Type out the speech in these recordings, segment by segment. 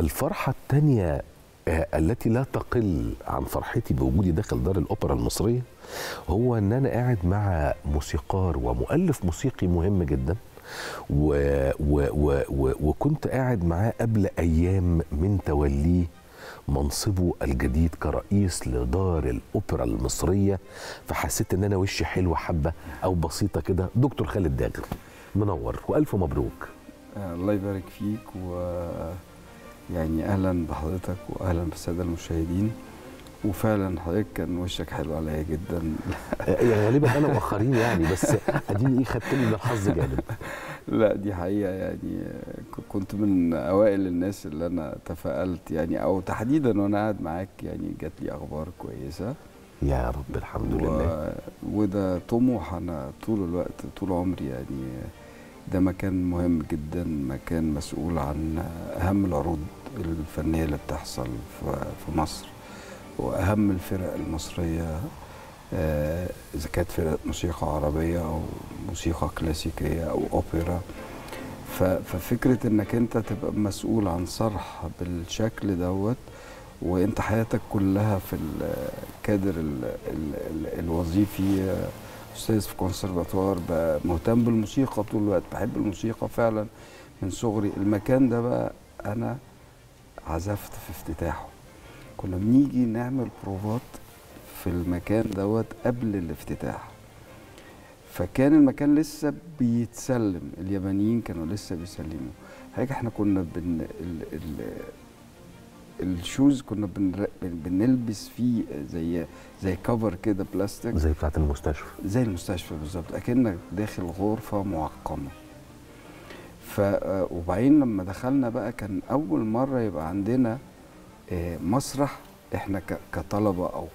الفرحة الثانية التي لا تقل عن فرحتي بوجودي داخل دار الأوبرا المصرية هو أن أنا قاعد مع موسيقار ومؤلف موسيقي مهم جدا و و و و وكنت قاعد معاه قبل أيام من توليه منصبه الجديد كرئيس لدار الأوبرا المصرية فحسيت أن أنا وشي حلوة حبة أو بسيطة كده. دكتور خالد داغر منور وألف مبروك. الله يبارك فيك و يعني أهلا بحضرتك واهلا بالسادة المشاهدين. وفعلا حضرتك كان وشك حلو عليا جدا. يعني غالبا أنا مؤخرين يعني بس أديني إيه خدت لي من الحظ جانب لا دي حقيقة يعني. كنت من أوائل الناس اللي أنا تفائلت يعني أو تحديدا وأنا قاعد معاك يعني جات لي أخبار كويسة. يا رب الحمد و... لله. وده طموح أنا طول الوقت طول عمري يعني. ده مكان مهم جدا مكان مسؤول عن أهم العروض الفنية اللي بتحصل في مصر. وأهم الفرق المصرية إذا كانت فرق موسيقى عربية أو موسيقى كلاسيكية أو أوبرا. ففكرة إنك أنت تبقى مسؤول عن صرح بالشكل دوت وأنت حياتك كلها في الكادر ال ال ال الوظيفي أستاذ في كونسرفاتوار مهتم بالموسيقى طول الوقت بحب الموسيقى فعلا. من صغري المكان ده بقى أنا عزفت في افتتاحه. كنا بنيجي نعمل بروفات في المكان دوت قبل الافتتاح. فكان المكان لسه بيتسلم اليابانيين كانوا لسه بيسلموا حاجة إحنا كنا بن ال ال الشوز كنا بن بنلبس فيه زي زي كفر كده بلاستيك زي بتاعت المستشفى. زي المستشفى بالظبط أكنك داخل غرفة معقمة. ف وبعدين لما دخلنا بقى كان أول مرة يبقى عندنا مسرح إحنا كطلبة أو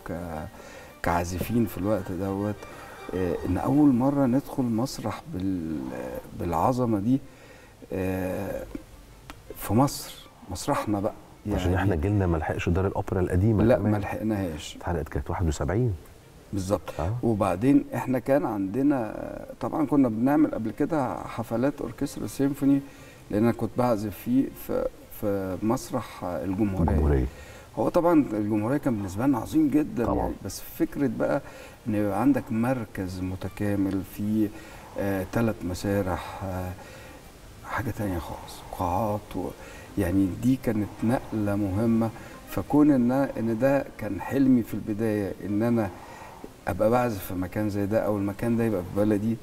كعازفين في الوقت دوت. إن أول مرة ندخل مسرح بالعظمة دي في مصر مسرحنا بقى. يعني عشان إحنا جيلنا ما لحقش دار الأوبرا القديمة لا ما لحقناهاش. اتحرقت كانت 71 بالظبط. آه. وبعدين إحنا كان عندنا طبعا كنا بنعمل قبل كده حفلات أوركسترا سيمفوني لأن أنا كنت بعزف فيه في في مسرح الجمهورية. الجمهورية. هو طبعا الجمهورية كان بالنسبة لنا عظيم جدا طبعا. يعني. بس فكرة بقى إن يبقى عندك مركز متكامل فيه ثلاث آه مسارح آه حاجة تانية خالص. قاعات و يعني دي كانت نقلة مهمة. فكون إن إن ده كان حلمي في البداية إن أنا أبقى بعزف في مكان زي ده أو المكان ده يبقى في بلدي.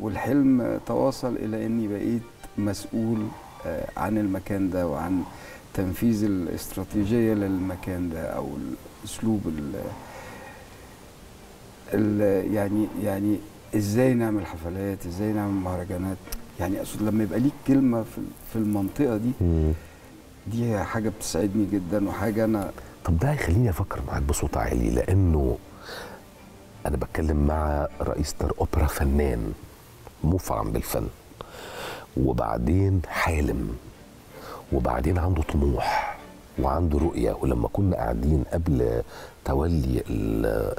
والحلم تواصل إلى إني بقيت مسؤول عن المكان ده وعن تنفيذ الاستراتيجية للمكان ده أو الأسلوب ال ال يعني يعني إزاي نعمل حفلات إزاي نعمل مهرجانات. يعني أقصد لما يبقى ليك كلمة في في المنطقة دي مم. دي حاجة بتسعدني جدا وحاجة أنا طب ده هيخليني أفكر معاك بصوت عالي لأنه أنا بتكلم مع رئيس دار أوبرا فنان مفعم بالفن وبعدين حالم وبعدين عنده طموح وعنده رؤية ولما كنا قاعدين قبل تولي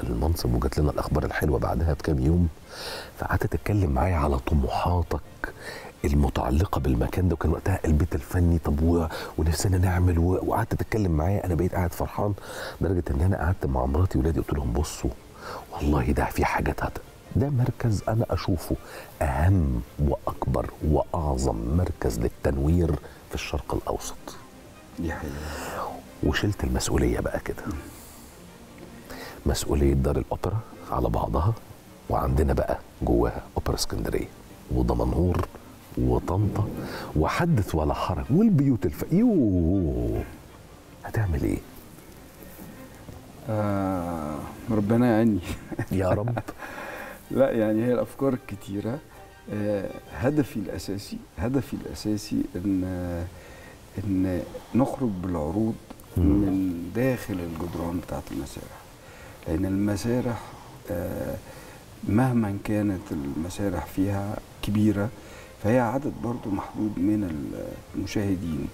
المنصب وجات لنا الأخبار الحلوة بعدها بكام يوم فقعدت تتكلم معايا على طموحاتك المتعلقة بالمكان ده وكان وقتها البيت الفني طب. ونفسنا نعمل. وقعدت تتكلم معايا أنا بقيت قاعد فرحان لدرجة إن أنا قعدت مع مراتي وولادي قلت لهم بصوا والله ده في حاجات هت... ده مركز أنا أشوفه أهم وأكبر وأعظم مركز للتنوير في الشرق الأوسط دي حقيقة وشلت المسؤولية بقى كده. مسؤولية دار الأوبرا على بعضها وعندنا بقى جواها أوبرا اسكندرية ودمنهور وطنطا وحدث ولا حرج والبيوت الف يوه! هتعمل إيه؟ آه ربنا يعيني. يا رب. لا يعني هي الأفكار كتيرة. آه هدفي الأساسي هدفي الأساسي إن إن نخرج بالعروض من داخل الجدران بتاعت المسارح. لأن المسارح آه مهما كانت المسارح فيها كبيرة فهي عدد برضو محدود من المشاهدين.